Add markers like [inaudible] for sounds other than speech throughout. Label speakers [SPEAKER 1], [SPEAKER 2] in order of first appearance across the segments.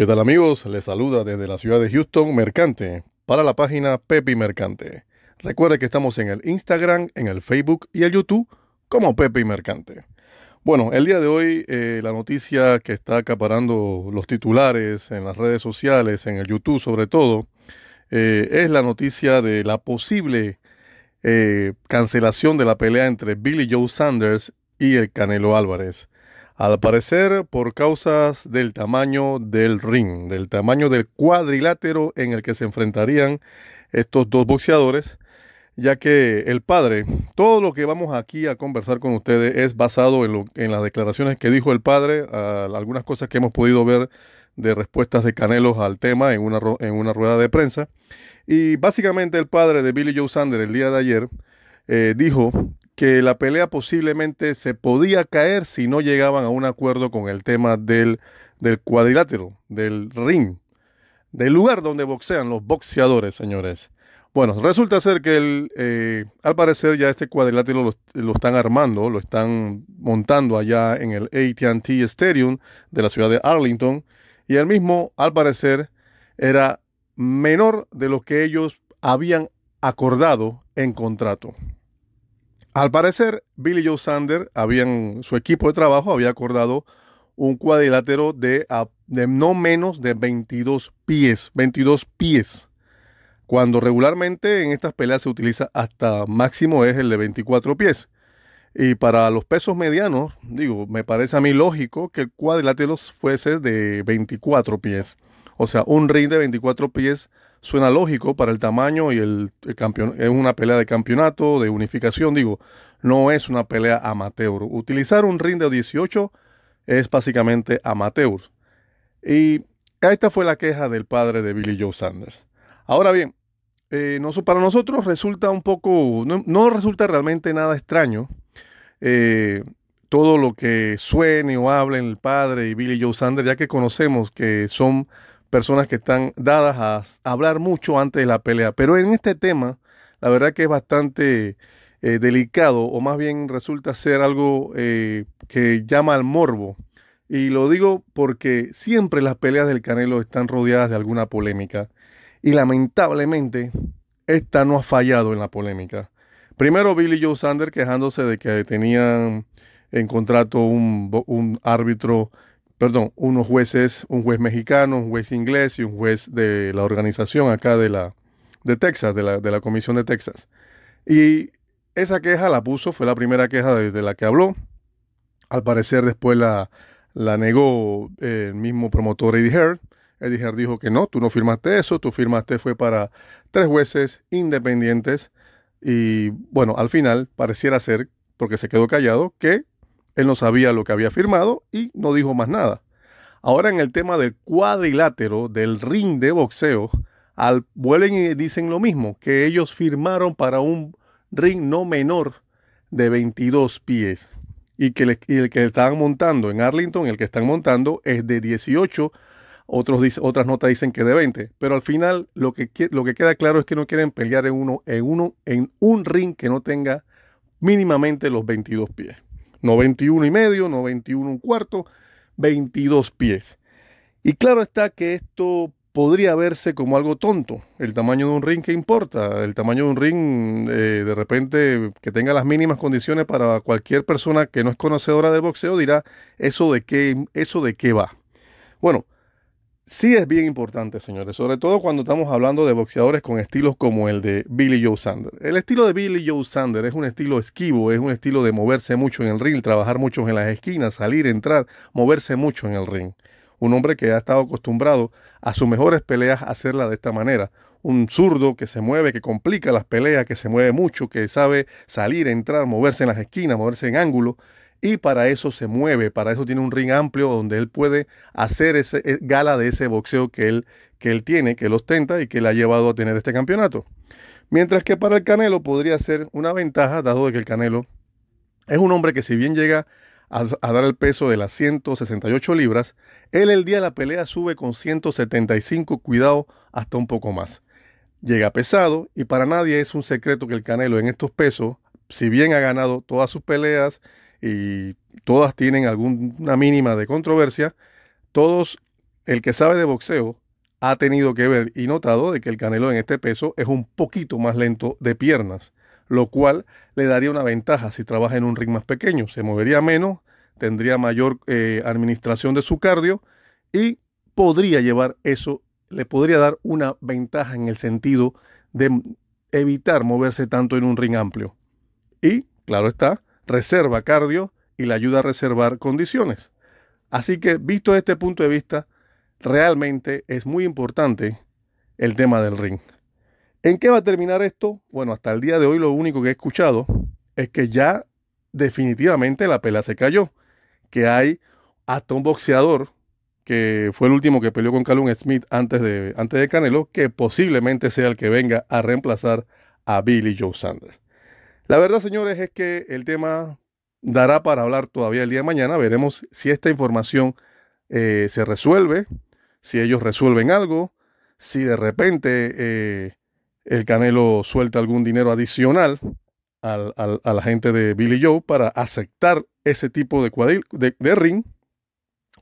[SPEAKER 1] ¿Qué tal amigos? Les saluda desde la ciudad de Houston Mercante para la página Pepi Mercante. Recuerde que estamos en el Instagram, en el Facebook y el YouTube como Pepe Mercante. Bueno, el día de hoy eh, la noticia que está acaparando los titulares en las redes sociales, en el YouTube sobre todo, eh, es la noticia de la posible eh, cancelación de la pelea entre Billy Joe Sanders y el Canelo Álvarez. Al parecer, por causas del tamaño del ring, del tamaño del cuadrilátero en el que se enfrentarían estos dos boxeadores, ya que el padre, todo lo que vamos aquí a conversar con ustedes es basado en, las declaraciones que dijo el padre, algunas cosas que hemos podido ver de respuestas de Canelo al tema en una, en una rueda de prensa. Y básicamente el padre de Billy Joe Sander el día de ayer eh, dijo que la pelea posiblemente se podía caer si no llegaban a un acuerdo con el tema del, del cuadrilátero, del ring, del lugar donde boxean los boxeadores, señores. Bueno, resulta ser que el, eh, al parecer ya este cuadrilátero lo, lo, están armando, lo están montando allá en el ATT Stadium de la ciudad de Arlington y el mismo, al parecer, era menor de lo que ellos habían acordado en contrato. Al parecer, Billy Joe Sander, habían, su equipo de trabajo había acordado un cuadrilátero de, de no menos de 22 pies, 22 pies. Cuando regularmente en estas peleas se utiliza hasta máximo es el de 24 pies. Y para los pesos medianos, digo, me parece a mí lógico que el cuadrilátero fuese de 24 pies. O sea, un ring de 24 pies suena lógico para el tamaño y el, campeón. Es una pelea de campeonato, de unificación, digo, no es una pelea amateur. Utilizar un ring de 18 es básicamente amateur. Y esta fue la queja del padre de Billy Joe Sanders. Ahora bien, eh, para nosotros resulta un poco, no, resulta realmente nada extraño eh, todo lo que suene o hable el padre y Billy Joe Sanders, ya que conocemos que son personas que están dadas a hablar mucho antes de la pelea. Pero en este tema, la verdad que es bastante eh, delicado, o más bien resulta ser algo eh, que llama al morbo. Y lo digo porque siempre las peleas del Canelo están rodeadas de alguna polémica. Y lamentablemente, esta no ha fallado en la polémica. Primero Billy Joe Sander quejándose de que tenían en contrato un, un árbitro perdón, unos jueces, un juez mexicano, un juez inglés y un juez de la organización acá de la de Texas, de la, de la Comisión de Texas. Y esa queja la puso, fue la primera queja de, la que habló. Al parecer después la, la negó el mismo promotor Eddie Heard. Eddie Heard dijo que no, tú no firmaste eso, tú firmaste fue para tres jueces independientes. Y bueno, al final pareciera ser, porque se quedó callado, que él no sabía lo que había firmado y no dijo más nada. Ahora en el tema del cuadrilátero, del ring de boxeo, al, vuelven y dicen lo mismo, que ellos firmaron para un ring no menor de 22 pies y que el que estaban montando en Arlington, el que están montando es de 18, otros, otras notas dicen que de 20, pero al final lo que, lo que queda claro es que no quieren pelear en, uno, en, uno, en un ring que no tenga mínimamente los 22 pies. No 21 y medio, no 21 un cuarto, 22 pies. Y claro está que esto podría verse como algo tonto. El tamaño de un ring, ¿qué importa? El tamaño de un ring, eh, de repente, que tenga las mínimas condiciones para cualquier persona que no es conocedora del boxeo, dirá, ¿eso de qué, eso de qué va? Bueno, sí es bien importante, señores, sobre todo cuando estamos hablando de boxeadores con estilos como el de Billy Joe Sander. El estilo de Billy Joe Sander es un estilo esquivo, es un estilo de moverse mucho en el ring, trabajar mucho en las esquinas, salir, entrar, moverse mucho en el ring. Un hombre que ha estado acostumbrado a sus mejores peleas a hacerla de esta manera. Un zurdo que se mueve, que complica las peleas, que se mueve mucho, que sabe salir, entrar, moverse en las esquinas, moverse en ángulo y para eso se mueve, para eso tiene un ring amplio donde él puede hacer eh, gala de ese boxeo que él, que él tiene, que él ostenta y que le ha llevado a tener este campeonato. Mientras que para el Canelo podría ser una ventaja, dado de que el Canelo es un hombre que si bien llega a, dar el peso de las 168 libras, él el día de la pelea sube con 175, cuidado, hasta un poco más. Llega pesado y para nadie es un secreto que el Canelo en estos pesos, si bien ha ganado todas sus peleas y todas tienen alguna mínima de controversia, todos el que sabe de boxeo ha tenido que ver y notado de que el Canelo en este peso es un poquito más lento de piernas, lo cual le daría una ventaja si trabaja en un ring más pequeño. Se movería menos, tendría mayor eh, administración de su cardio y podría llevar eso, le podría dar una ventaja en el sentido de evitar moverse tanto en un ring amplio. Y, claro está, reserva cardio y le ayuda a reservar condiciones. Así que, visto este punto de vista, realmente es muy importante el tema del ring. ¿En qué va a terminar esto? Bueno, hasta el día de hoy lo único que he escuchado es que ya definitivamente la pelea se cayó. Que hay hasta un boxeador que fue el último que peleó con Calum Smith antes de, antes de Canelo, que posiblemente sea el que venga a reemplazar a Billy Joe Sanders. La verdad, señores, es que el tema dará para hablar todavía el día de mañana. Veremos si esta información eh, se resuelve si ellos resuelven algo, si de repente eh, el Canelo suelta algún dinero adicional al, a la gente de Billy Joe para aceptar ese tipo de, de, ring,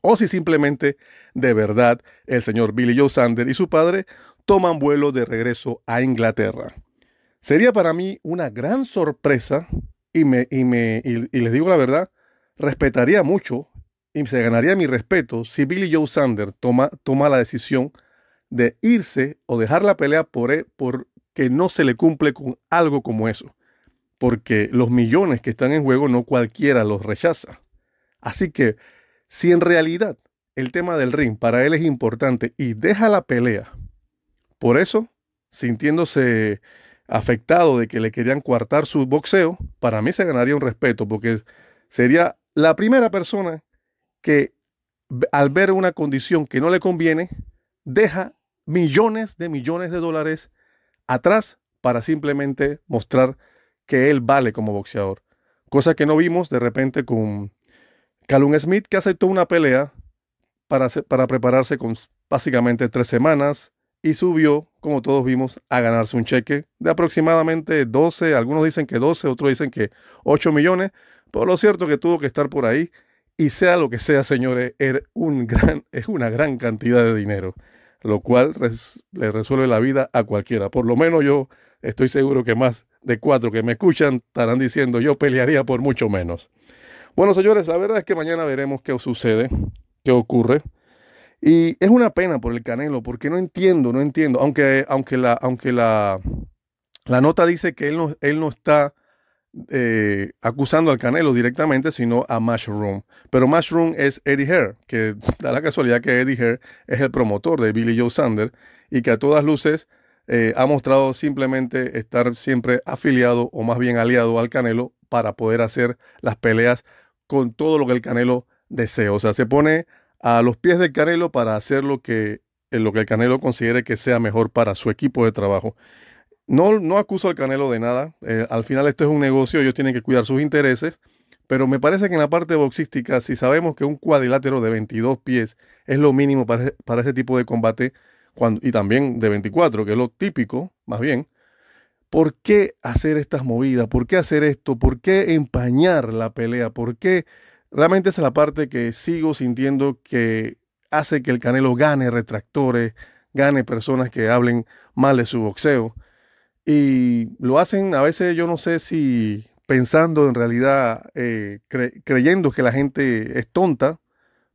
[SPEAKER 1] o si simplemente de verdad el señor Billy Joe Sander y su padre toman vuelo de regreso a Inglaterra. Sería para mí una gran sorpresa y, me, y, me, y les digo la verdad, respetaría mucho y se ganaría mi respeto si Billy Joe Sander toma, toma la decisión de irse o dejar la pelea por, e, porque no se le cumple con algo como eso. Porque los millones que están en juego no cualquiera los rechaza. Así que si en realidad el tema del ring para él es importante y deja la pelea, por eso, sintiéndose afectado de que le querían coartar su boxeo, para mí se ganaría un respeto porque sería la primera persona que al ver una condición que no le conviene, deja millones de millones de dólares atrás para simplemente mostrar que él vale como boxeador. Cosa que no vimos de repente con Calum Smith, que aceptó una pelea para, para prepararse con básicamente tres semanas y subió, como todos vimos, a ganarse un cheque de aproximadamente 12, algunos dicen que 12, otros dicen que 8 millones, pero lo cierto que tuvo que estar por ahí y sea lo que sea, señores, es, un gran, [laughs] es una gran cantidad de dinero, lo cual le resuelve la vida a cualquiera. Por lo menos yo estoy seguro que más de cuatro que me escuchan estarán diciendo yo pelearía por mucho menos. Bueno, señores, la verdad es que mañana veremos qué sucede, qué ocurre. Y es una pena por el Canelo, porque no entiendo, no entiendo, aunque, aunque, la, aunque la, la nota dice que él no, él no está eh, acusando al Canelo directamente, sino a Mushroom. Pero Mushroom es Eddie Hare, que [laughs] da la casualidad que Eddie Hare es el promotor de Billy Joe Sander y que a todas luces eh, ha mostrado simplemente estar siempre afiliado o más bien aliado al Canelo para poder hacer las peleas con todo lo que el Canelo desea. O sea, se pone a los pies del Canelo para hacer lo que, lo que el Canelo considere que sea mejor para su equipo de trabajo. No, no acuso al Canelo de nada. Eh, al final esto es un negocio, ellos tienen que cuidar sus intereses. Pero me parece que en la parte boxística, si sabemos que un cuadrilátero de 22 pies es lo mínimo para, para ese tipo de combate, y también de 24, que es lo típico, más bien, ¿por qué hacer estas movidas? ¿Por qué hacer esto? ¿Por qué empañar la pelea? ¿Por qué? Realmente es la parte que sigo sintiendo que hace que el Canelo gane retractores, gane personas que hablen mal de su boxeo. Y lo hacen a veces, yo no sé si pensando en realidad, eh, creyendo que la gente es tonta,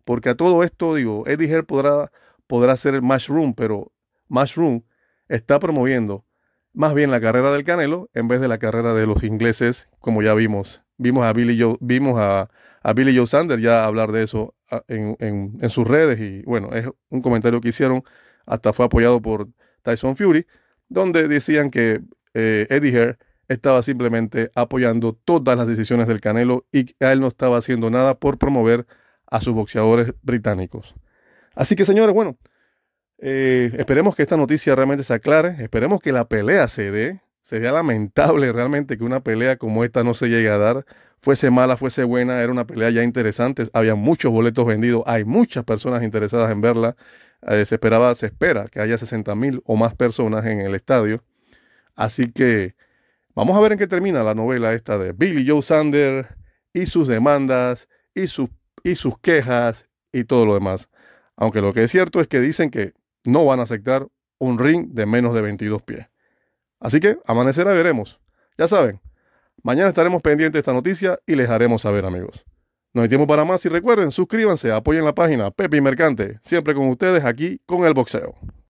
[SPEAKER 1] porque a todo esto, digo, Eddie Hare podrá, podrá ser Mushroom, pero Mushroom está promoviendo más bien la carrera del Canelo en vez de la carrera de los ingleses, como ya vimos. Vimos a Billy Joe, vimos a, a Billy Joe Sander ya hablar de eso en, en, en sus redes y bueno, es un comentario que hicieron, hasta fue apoyado por Tyson Fury donde decían que eh, Eddie Hare estaba simplemente apoyando todas las decisiones del Canelo y que él no estaba haciendo nada por promover a sus boxeadores británicos. Así que señores, bueno, eh, esperemos que esta noticia realmente se aclare, esperemos que la pelea se dé. Sería lamentable realmente que una pelea como esta no se llegue a dar. Fuese mala, fuese buena, era una pelea ya interesante. Había muchos boletos vendidos, hay muchas personas interesadas en verla. Eh, se esperaba, se espera que haya 60 mil o más personas en el estadio. Así que vamos a ver en qué termina la novela esta de Billy Joe Sander y sus demandas y sus, y sus quejas y todo lo demás. Aunque lo que es cierto es que dicen que no van a aceptar un ring de menos de 22 pies. Así que amanecerá veremos. Ya saben, mañana estaremos pendientes de esta noticia y les haremos saber, amigos. No hay tiempo para más y recuerden, suscríbanse, apoyen la página Pepe y Mercante, siempre con ustedes aquí con el boxeo.